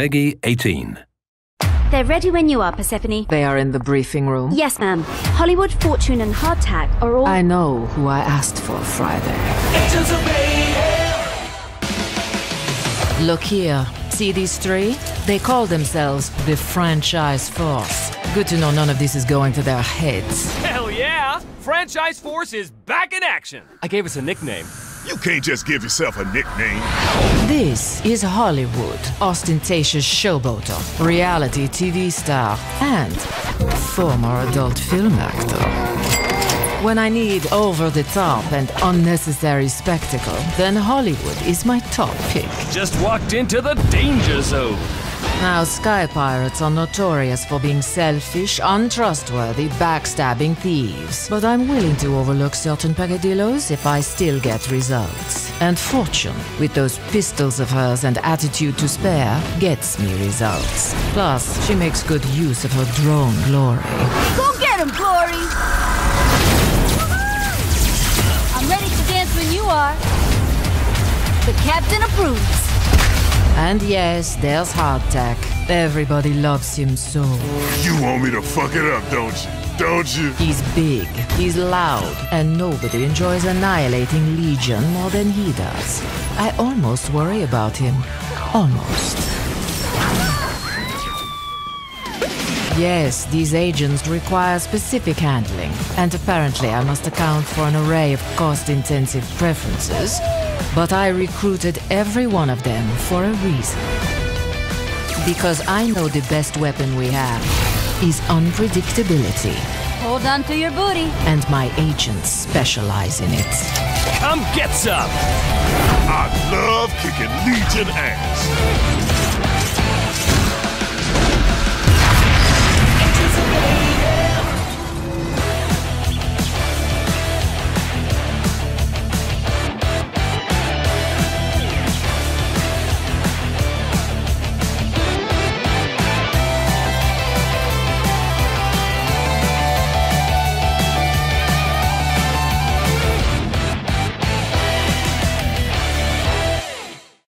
Peggy 18. They're ready when you are, Persephone. They are in the briefing room. Yes, ma'am. Hollywood, Fortune, and Hardtack are all. I know who I asked for Friday. Look here. See these three? They call themselves the Franchise Force. Good to know none of this is going to their heads. Hell yeah! Franchise Force is back in action. I gave us a nickname. You can't just give yourself a nickname. This is Hollywood, ostentatious showboater, reality TV star, and former adult film actor. When I need over the top and unnecessary spectacle, then Hollywood is my top pick. Just walked into the danger zone. Now, Sky Pirates are notorious for being selfish, untrustworthy, backstabbing thieves. But I'm willing to overlook certain peccadillos if I still get results. And Fortune, with those pistols of hers and attitude to spare, gets me results. Plus, she makes good use of her drone glory. Go get him, Glory! I'm ready to dance when you are. The captain approves. And yes, there's Hardtack. Everybody loves him so. You want me to fuck it up, don't you? Don't you? He's big, he's loud, and nobody enjoys annihilating Legion more than he does. I almost worry about him. Almost. Yes, these agents require specific handling, and apparently I must account for an array of cost intensive preferences. But I recruited every one of them for a reason. Because I know the best weapon we have is unpredictability, Hold on to your booty. and my agents specialize in it. Come get some! I love kicking Legion ass.